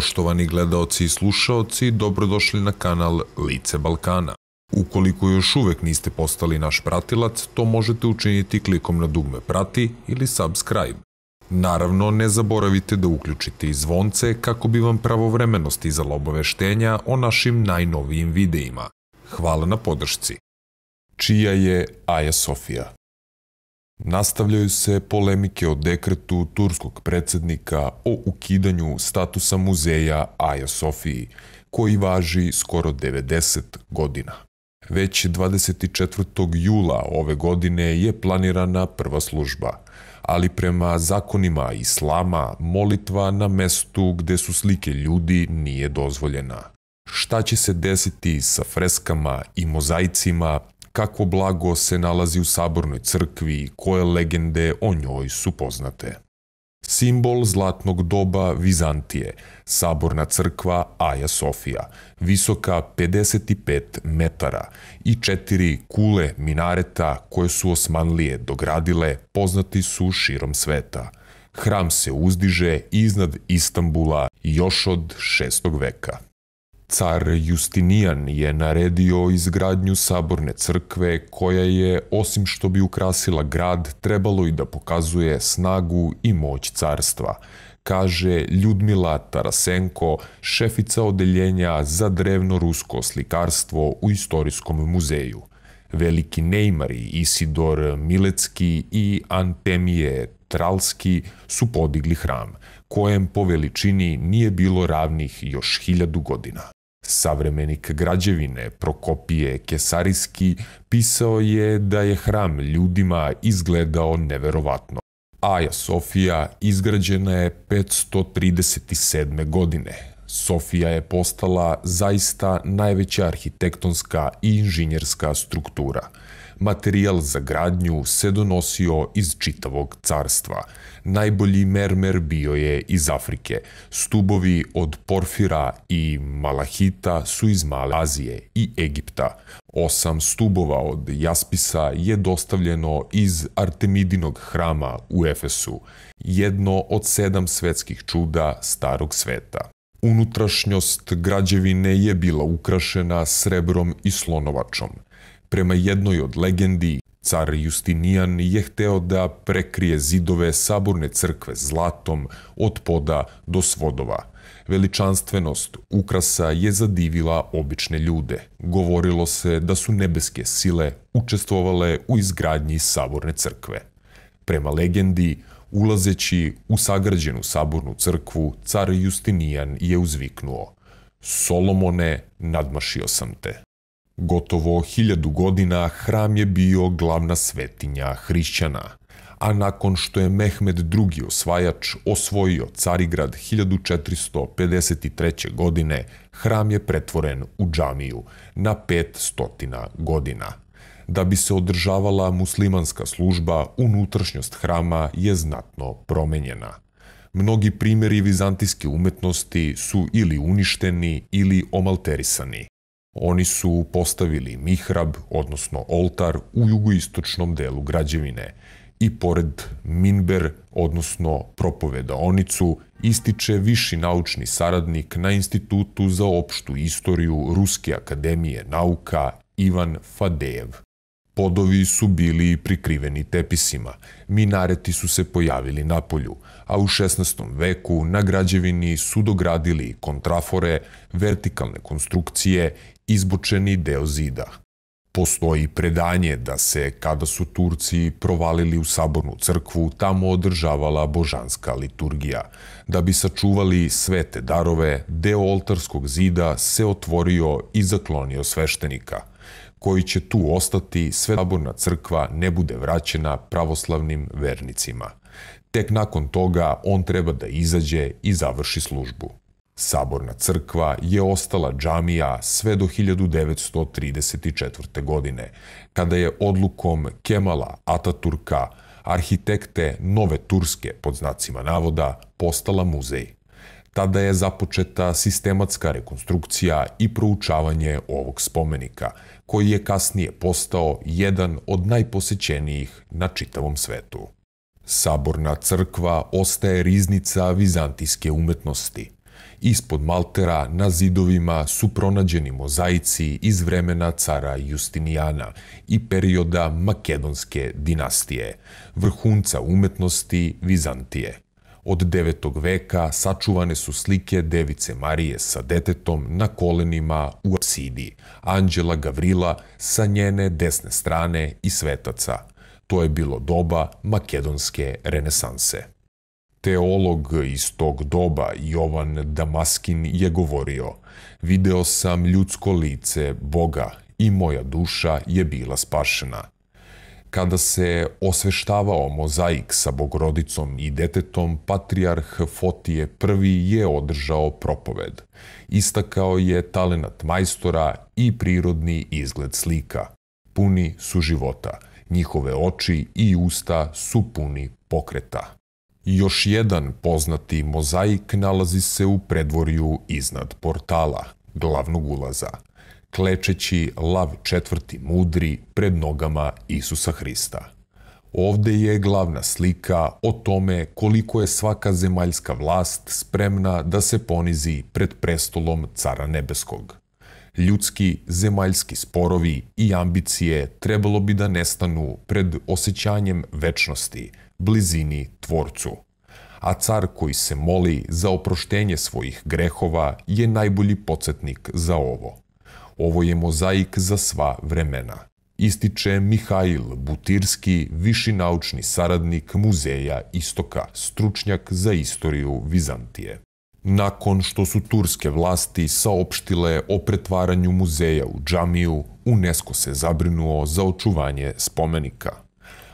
Poštovani gledaoci i slušaoci, dobrodošli na kanal Lice Balkana. Ukoliko još uvek niste postali naš pratilac, to možete učiniti klikom na dugme prati ili subscribe. Naravno, ne zaboravite da uključite i zvonce kako bi vam pravovremeno stizala obaveštenja o našim najnovijim videima. Hvala na podršci. Čija je Aja Sofija? Nastavljaju se polemike o dekretu turskog predsednika o ukidanju statusa muzeja Aja Sofiji, koji važi skoro 90 godina. Već 24. jula ove godine je planirana prva služba, ali prema zakonima islama molitva na mestu gde su slike ljudi nije dozvoljena. Šta će se desiti sa freskama i mozaicima kakvo blago se nalazi u sabornoj crkvi i koje legende o njoj su poznate. Simbol zlatnog doba Vizantije, saborna crkva Aja Sofija, visoka 55 metara i četiri kule minareta koje su Osmanlije dogradile, poznati su širom sveta. Hram se uzdiže iznad Istambula još od 6. veka. Car Justinijan je naredio izgradnju saborne crkve koja je, osim što bi ukrasila grad, trebalo i da pokazuje snagu i moć carstva, kaže Ljudmila Tarasenko, šefica odeljenja za drevno-rusko slikarstvo u Istorijskom muzeju. Veliki Neymari, Isidor Milecki i Antemije Tralski su podigli hram, kojem po veličini nije bilo ravnih još hiljadu godina. Savremenik građevine Prokopije Kesarijski pisao je da je hram ljudima izgledao neverovatno. Aja Sofija izgrađena je 537. godine. Sofija je postala zaista najveća arhitektonska i inženjerska struktura – Materijal za gradnju se donosio iz čitavog carstva. Najbolji mermer bio je iz Afrike. Stubovi od porfira i malahita su iz Male Azije i Egipta. Osam stubova od jaspisa je dostavljeno iz Artemidinog hrama u Efesu, jedno od sedam svetskih čuda starog sveta. Unutrašnjost građevine je bila ukrašena srebrom i slonovačom – Prema jednoj od legendi, car Justinijan je hteo da prekrije zidove saborne crkve zlatom od poda do svodova. Veličanstvenost ukrasa je zadivila obične ljude. Govorilo se da su nebeske sile učestvovale u izgradnji saborne crkve. Prema legendi, ulazeći u sagrađenu sabornu crkvu, car Justinijan je uzviknuo Solomone, nadmašio sam te. Gotovo hiljadu godina hram je bio glavna svetinja hrišćana, a nakon što je Mehmed II. osvajač osvojio Carigrad 1453. godine, hram je pretvoren u džamiju na 500 godina. Da bi se održavala muslimanska služba, unutrašnjost hrama je znatno promenjena. Mnogi primjeri vizantijske umetnosti su ili uništeni ili omalterisani. Oni su postavili mihrab, odnosno oltar, u jugoistočnom delu građevine i pored minber, odnosno propovedaonicu, ističe viši naučni saradnik na Institutu za opštu istoriju Ruske akademije nauka Ivan Fadejev. Podovi su bili prikriveni tepisima, minareti su se pojavili na polju, a u 16. veku na građevini su dogradili kontrafore, vertikalne konstrukcije izbočeni deo zida. Postoji predanje da se, kada su Turci provalili u sabornu crkvu, tamo održavala božanska liturgija. Da bi sačuvali svete darove, deo oltarskog zida se otvorio i zaklonio sveštenika, koji će tu ostati sve saborna crkva ne bude vraćena pravoslavnim vernicima. Tek nakon toga on treba da izađe i završi službu. Saborna crkva je ostala džamija sve do 1934. godine, kada je odlukom Kemala Ataturka, arhitekte Nove Turske, pod znacima navoda, postala muzej. Tada je započeta sistematska rekonstrukcija i proučavanje ovog spomenika, koji je kasnije postao jedan od najposećenijih na čitavom svetu. Saborna crkva ostaje riznica vizantijske umetnosti – Ispod maltera na zidovima su pronađeni mozaici iz vremena cara Justinijana i perioda Makedonske dinastije, vrhunca umetnosti Vizantije. Od 9. veka sačuvane su slike Device Marije sa detetom na kolenima u apsidi, Anđela Gavrila sa njene desne strane i svetaca. To je bilo doba makedonske renesanse. Teolog iz tog doba Jovan Damaskin je govorio Video sam ljudsko lice Boga i moja duša je bila spašena. Kada se osveštavao mozaik sa Bogorodicom i detetom, patrijarh Fotije I je održao propoved. Istakao je talenat majstora i prirodni izgled slika. Puni su života, njihove oči i usta su puni pokreta. Još jedan poznati mozaik nalazi se u predvorju iznad portala, glavnog ulaza, klečeći lav četvrti mudri pred nogama Isusa Hrista. Ovde je glavna slika o tome koliko je svaka zemaljska vlast spremna da se ponizi pred prestolom Cara Nebeskog. Ljudski, zemaljski sporovi i ambicije trebalo bi da nestanu pred osjećanjem večnosti, blizini Tvorcu. A car koji se moli za oproštenje svojih grehova je najbolji podsjetnik za ovo. Ovo je mozaik za sva vremena. Ističe Mihail Butirski, viši naučni saradnik Muzeja Istoka, stručnjak za istoriju Vizantije. Nakon što su turske vlasti saopštile o pretvaranju muzeja u džamiju, UNESCO se zabrinuo za očuvanje spomenika.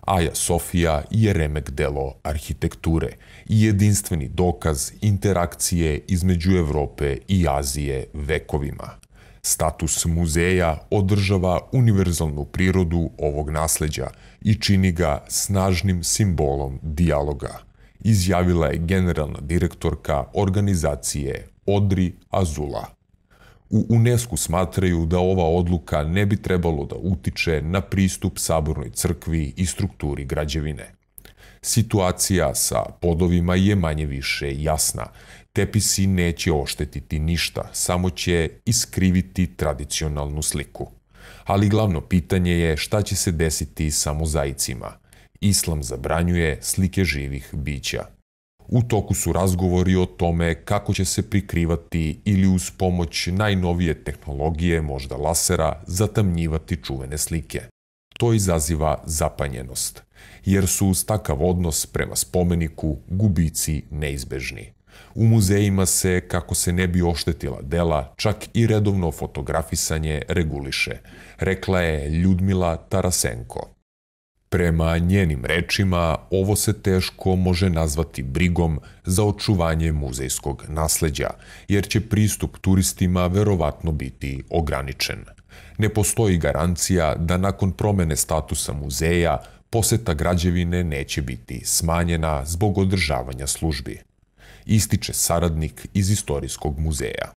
Aja Sofija je remek delo arhitekture i jedinstveni dokaz interakcije između Evrope i Azije vekovima. Status muzeja održava univerzalnu prirodu ovog nasleđa i čini ga snažnim simbolom dijaloga, izjavila je generalna direktorka organizacije Odri Azula. U UNESCO smatraju da ova odluka ne bi trebalo da utiče na pristup sabornoj crkvi i strukturi građevine. Situacija sa podovima je manje više jasna. Tepisi neće oštetiti ništa, samo će iskriviti tradicionalnu sliku. Ali glavno pitanje je šta će se desiti sa mozaicima. Islam zabranjuje slike živih bića. U toku su razgovori o tome kako će se prikrivati ili uz pomoć najnovije tehnologije, možda lasera, zatamnjivati čuvene slike. To izaziva zapanjenost, jer su uz takav odnos prema spomeniku gubici neizbežni. U muzejima se, kako se ne bi oštetila dela, čak i redovno fotografisanje reguliše, rekla je Ljudmila Tarasenko. Prema njenim rečima, ovo se teško može nazvati brigom za očuvanje muzejskog nasleđa, jer će pristup turistima verovatno biti ograničen. Ne postoji garancija da nakon promene statusa muzeja poseta građevine neće biti smanjena zbog održavanja službi. Ističe saradnik iz Istorijskog muzeja.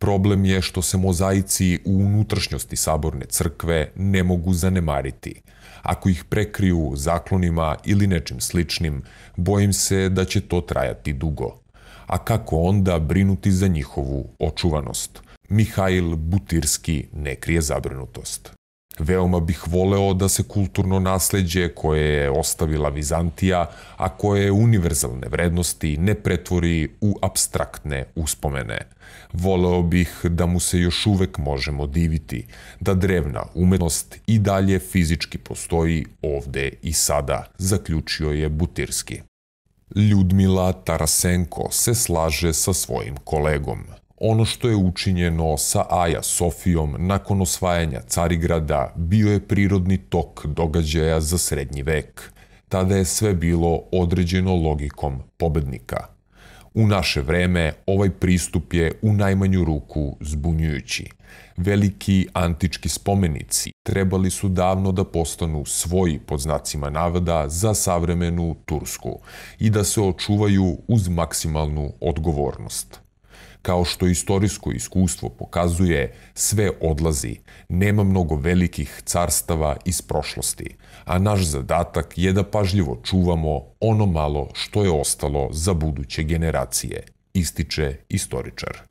Problem je što se mozaici u unutrašnjosti saborne crkve ne mogu zanemariti. Ako ih prekriju zaklonima ili nečim sličnim, bojim se da će to trajati dugo. A kako onda brinuti za njihovu očuvanost? Mihail Butirski ne krije zabrinutost. Veoma bih voleo da se kulturno nasleđe koje je ostavila Vizantija, a koje je univerzalne vrednosti ne pretvori u abstraktne uspomene. Voleo bih da mu se još uvek možemo diviti, da drevna umetnost i dalje fizički postoji ovde i sada, zaključio je Butirski. Ljudmila Tarasenko se slaže sa svojim kolegom – Ono što je učinjeno sa Aja Sofijom nakon osvajanja Carigrada bio je prirodni tok događaja za srednji vek. Tada je sve bilo određeno logikom pobednika. U naše vreme ovaj pristup je u najmanju ruku zbunjujući. Veliki antički spomenici trebali su davno da postanu svoji pod znacima navada za savremenu Tursku i da se očuvaju uz maksimalnu odgovornost. Kao što istorijsko iskustvo pokazuje, sve odlazi, nema mnogo velikih carstava iz prošlosti, a naš zadatak je da pažljivo čuvamo ono malo što je ostalo za buduće generacije, ističe istoričar.